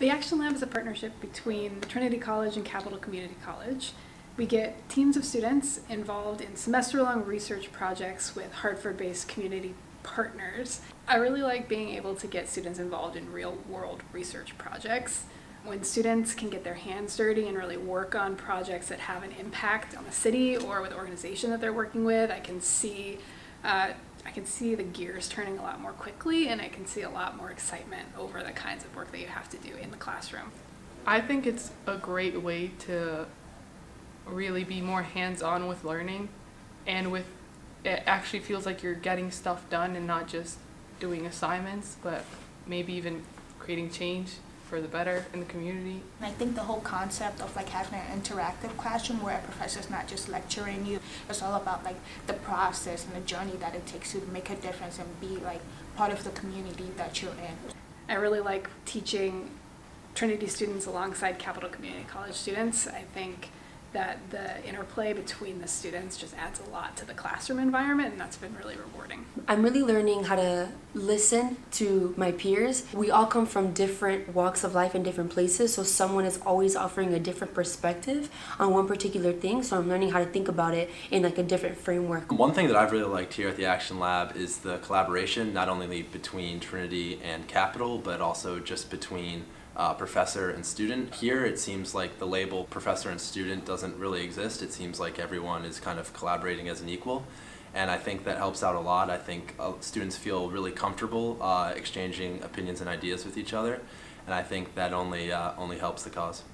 The Action Lab is a partnership between Trinity College and Capital Community College. We get teams of students involved in semester-long research projects with Hartford-based community partners. I really like being able to get students involved in real-world research projects. When students can get their hands dirty and really work on projects that have an impact on the city or with the organization that they're working with, I can see uh, I can see the gears turning a lot more quickly and I can see a lot more excitement over the kinds of work that you have to do in the classroom. I think it's a great way to really be more hands-on with learning and with it actually feels like you're getting stuff done and not just doing assignments but maybe even creating change for the better in the community. And I think the whole concept of like having an interactive classroom where a professor's not just lecturing you, it's all about like the process and the journey that it takes you to make a difference and be like part of the community that you're in. I really like teaching Trinity students alongside Capital Community College students. I think that the interplay between the students just adds a lot to the classroom environment and that's been really rewarding. I'm really learning how to listen to my peers. We all come from different walks of life in different places, so someone is always offering a different perspective on one particular thing, so I'm learning how to think about it in like a different framework. One thing that I've really liked here at the Action Lab is the collaboration, not only between Trinity and Capital, but also just between uh, professor and student. Here it seems like the label professor and student doesn't really exist. It seems like everyone is kind of collaborating as an equal. And I think that helps out a lot. I think uh, students feel really comfortable uh, exchanging opinions and ideas with each other. And I think that only, uh, only helps the cause.